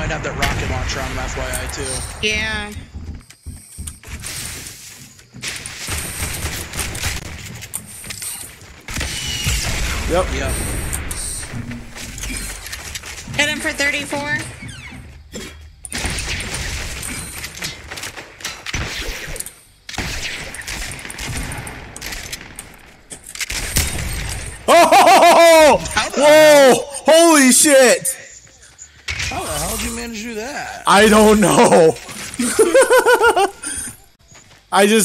might have that rocket launcher on him, FYI, too. Yeah. Yep. Yep. Hit him for 34. Oh! Whoa! Holy shit! How the hell did you manage to do that? I don't know. I just